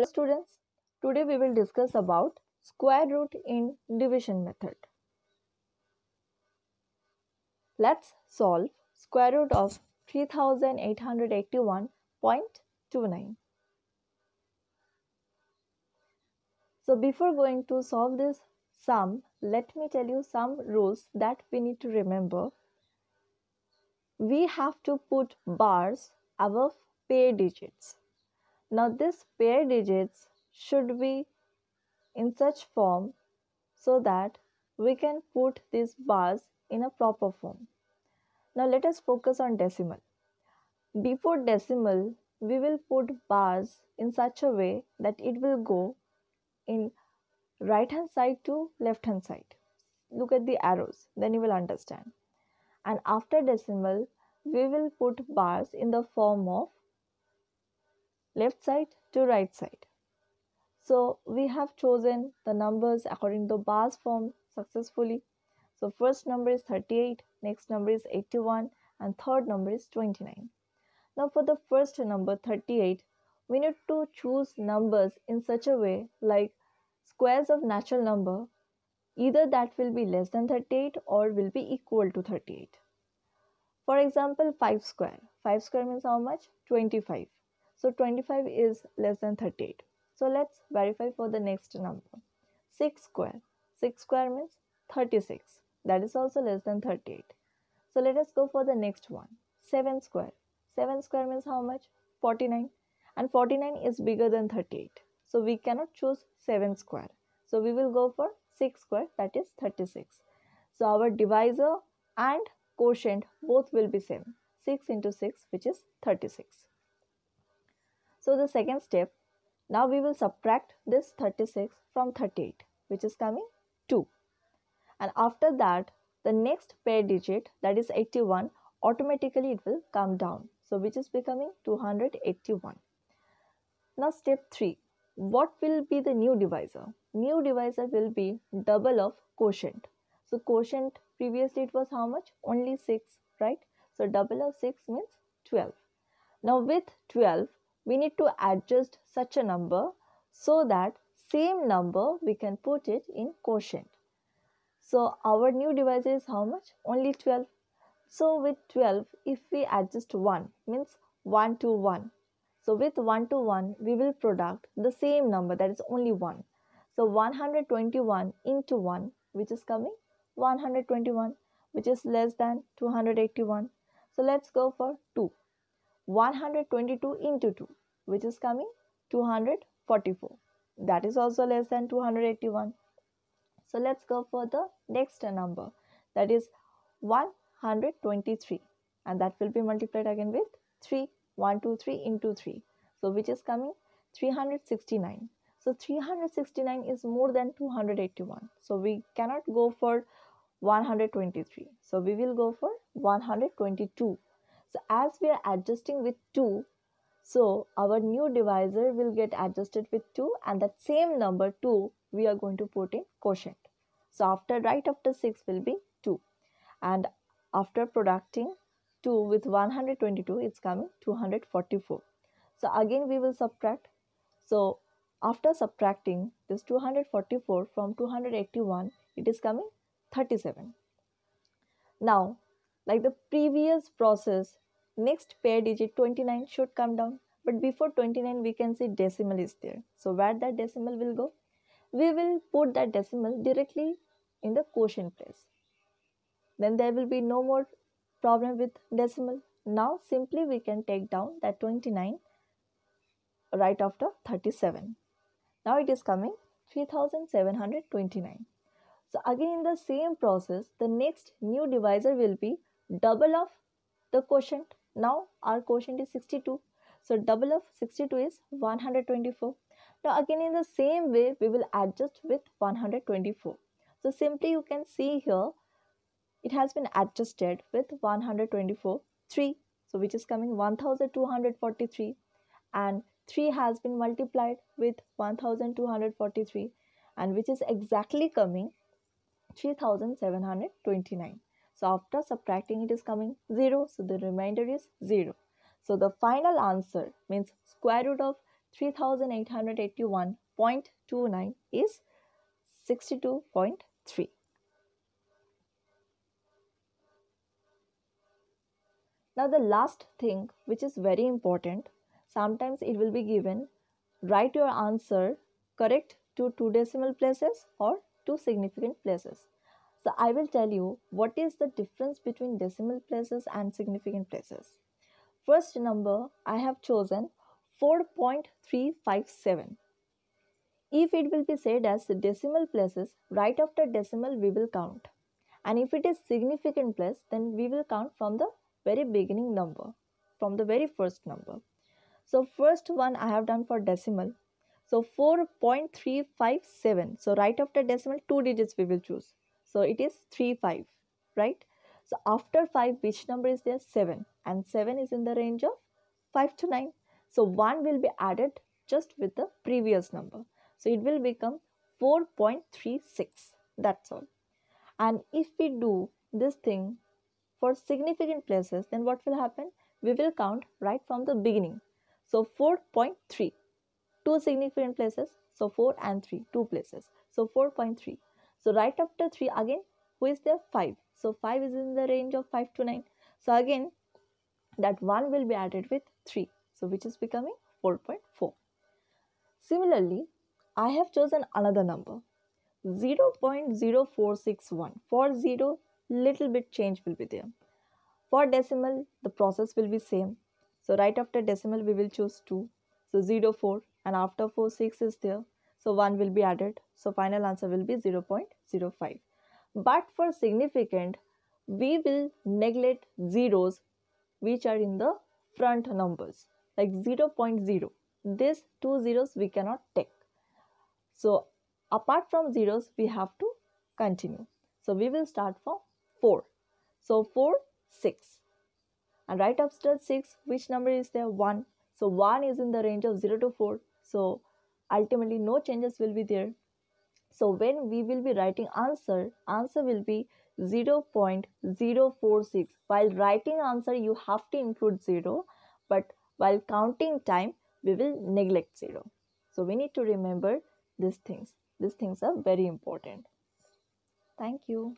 Hello students, today we will discuss about square root in division method. Let's solve square root of 3881.29. So before going to solve this sum, let me tell you some rules that we need to remember. We have to put bars above pair digits now this pair digits should be in such form so that we can put these bars in a proper form. Now let us focus on decimal. Before decimal, we will put bars in such a way that it will go in right hand side to left hand side. Look at the arrows, then you will understand. And after decimal, we will put bars in the form of left side to right side. So we have chosen the numbers according to bars form successfully. So first number is 38, next number is 81 and third number is 29. Now for the first number 38, we need to choose numbers in such a way like squares of natural number either that will be less than 38 or will be equal to 38. For example 5 square. 5 square means how much? 25. So 25 is less than 38. So let's verify for the next number. 6 square. 6 square means 36. That is also less than 38. So let us go for the next one. 7 square. 7 square means how much? 49. And 49 is bigger than 38. So we cannot choose 7 square. So we will go for 6 square that is 36. So our divisor and quotient both will be same. 6 into 6 which is 36. So the second step, now we will subtract this 36 from 38 which is coming 2. And after that the next pair digit that is 81 automatically it will come down. So which is becoming 281. Now step 3. What will be the new divisor? New divisor will be double of quotient. So quotient previously it was how much? Only 6, right? So double of 6 means 12. Now with 12 we need to adjust such a number so that same number we can put it in quotient. So our new divisor is how much? Only 12. So with 12, if we adjust 1, means 1 to 1. So with 1 to 1, we will product the same number that is only 1. So 121 into 1, which is coming 121, which is less than 281. So let's go for 2. 122 into 2 which is coming 244 that is also less than 281 so let's go for the next number. That is 123 and that will be multiplied again with 3 1 2 3 into 3 so which is coming 369 so 369 is more than 281 so we cannot go for 123 so we will go for 122 so as we are adjusting with 2, so our new divisor will get adjusted with 2 and that same number 2 we are going to put in quotient. So after right after 6 will be 2 and after producting 2 with 122 it's coming 244. So again we will subtract. So after subtracting this 244 from 281 it is coming 37. Now like the previous process, next pair digit 29 should come down. But before 29, we can see decimal is there. So where that decimal will go? We will put that decimal directly in the quotient place. Then there will be no more problem with decimal. Now simply we can take down that 29 right after 37. Now it is coming 3729. So again in the same process, the next new divisor will be double of the quotient. Now our quotient is 62. So double of 62 is 124. Now again in the same way we will adjust with 124. So simply you can see here it has been adjusted with 124 3 so which is coming 1243 and 3 has been multiplied with 1243 and which is exactly coming 3729 so after subtracting it is coming 0. So the remainder is 0. So the final answer means square root of 3881.29 is 62.3. Now the last thing which is very important, sometimes it will be given, write your answer correct to two decimal places or two significant places. So I will tell you what is the difference between decimal places and significant places. First number I have chosen 4.357. If it will be said as decimal places, right after decimal we will count. And if it is significant place, then we will count from the very beginning number, from the very first number. So first one I have done for decimal. So 4.357. So right after decimal, two digits we will choose. So it is 35, right? So after 5, which number is there? 7. And 7 is in the range of 5 to 9. So 1 will be added just with the previous number. So it will become 4.36. That's all. And if we do this thing for significant places, then what will happen? We will count right from the beginning. So 4.3. Two significant places. So 4 and 3. Two places. So 4.3. So right after 3 again, who is there? 5. So 5 is in the range of 5 to 9. So again, that 1 will be added with 3. So which is becoming 4.4. Similarly, I have chosen another number 0.0461. For 0, little bit change will be there. For decimal, the process will be same. So right after decimal, we will choose 2. So 0, 4 and after 4, 6 is there. So 1 will be added. So final answer will be 0.05. But for significant, we will neglect zeros which are in the front numbers like 0.0. These two zeros we cannot take. So apart from zeros, we have to continue. So we will start from 4. So 4, 6. And right after 6, which number is there? 1. So 1 is in the range of 0 to 4. So ultimately no changes will be there. So when we will be writing answer, answer will be 0.046. While writing answer, you have to include 0. But while counting time, we will neglect 0. So we need to remember these things. These things are very important. Thank you.